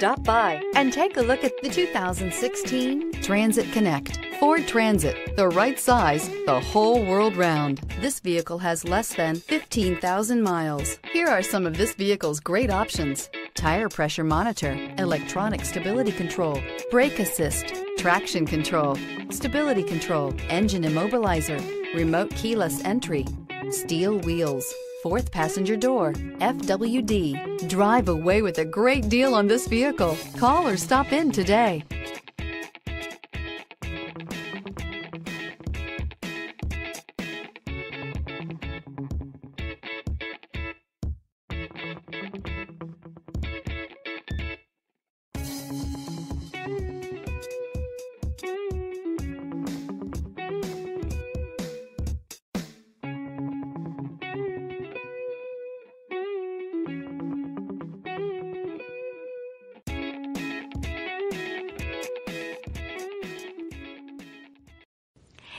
Stop by and take a look at the 2016 Transit Connect. Ford Transit, the right size, the whole world round. This vehicle has less than 15,000 miles. Here are some of this vehicle's great options. Tire pressure monitor, electronic stability control, brake assist, traction control, stability control, engine immobilizer, remote keyless entry, steel wheels, fourth passenger door, FWD. Drive away with a great deal on this vehicle. Call or stop in today.